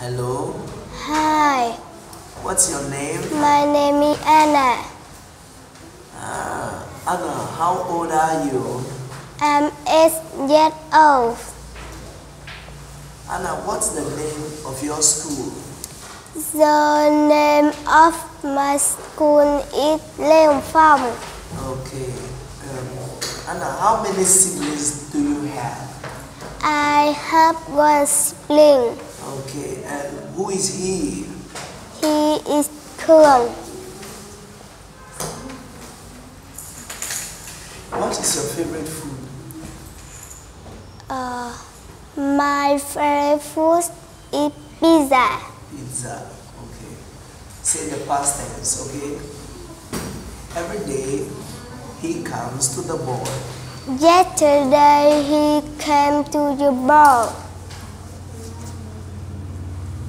Hello. Hi, What's your name? my name is Anna. Ah, Anna, how old are you? I'm eight years old. Anna, what's the name of your school? The name of my school is Leon Phong. Okay. Um, Anna, how many siblings do you have? I have one sibling. Okay, and who is he? He is Khương. What is your favorite food? Uh, my favorite food is pizza. Pizza. Okay. Say the past tense, okay? Every day he comes to the board. Yesterday he came to the bar.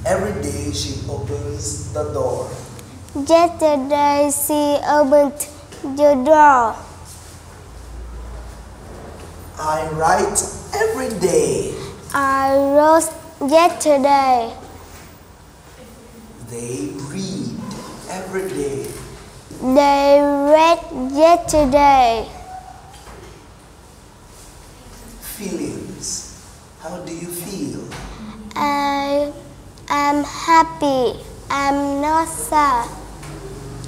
Every day she opens the door. Yesterday she opened the door. I write every day. I wrote yesterday. They read every day. They read yesterday. Feelings. How do you feel? I am happy. I'm not sad.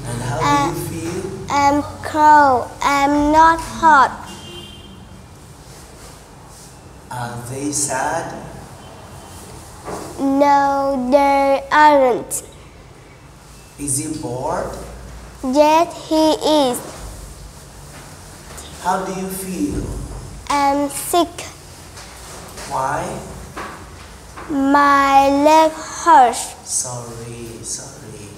And how Uh, do you feel? I'm cold. I'm not hot. Are they sad? No, they aren't. Is he bored? Yes, he is. How do you feel? I'm sick. Why? My leg hurts. Sorry, sorry.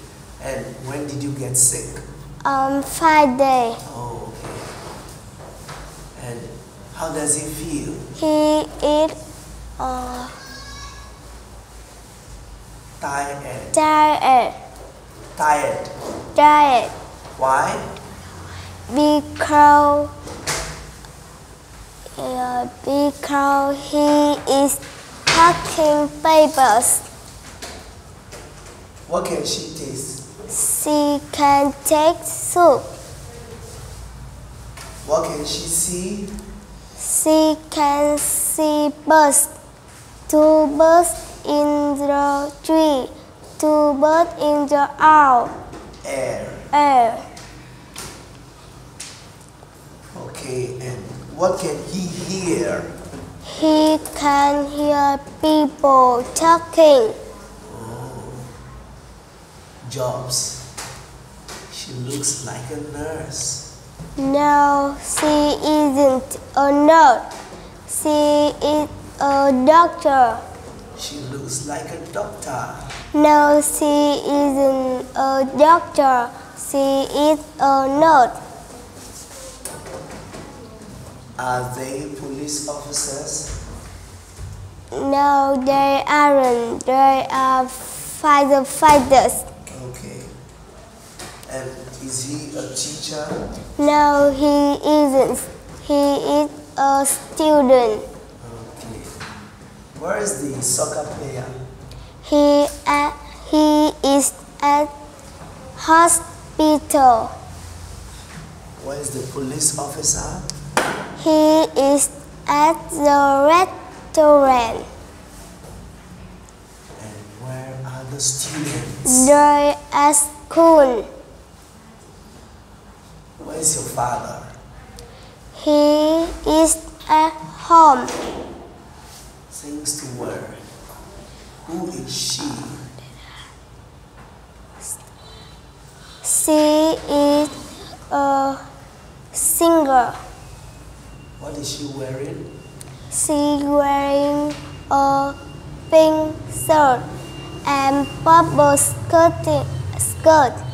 And when did you get sick? On Friday, Oh, okay. And how does he feel? he is uh, Tired. tired. Tired. Tired Why? because uh, because he is packing papers. What can she taste? She can taste soup. What can she see? She can see birds. Two birds in the tree. Two birds in the air. Air. air. Okay, and what can he hear? He can hear people talking. Jobs. She looks like a nurse. No, she isn't a nurse. She is a doctor. She looks like a doctor. No, she isn't a doctor. She is a nurse. Are they police officers? No, they aren't. They are firefighters. Okay. And is he a teacher? No, he isn't. He is a student. Okay. Where is the soccer player? He at, he is at hospital. Where is the police officer? He is at the restaurant. The students? They at school. Where is your father? He is at home. Sings to where? Who is she? She is a singer. What is she wearing? She wearing a pink shirt and purple skirt. skirt.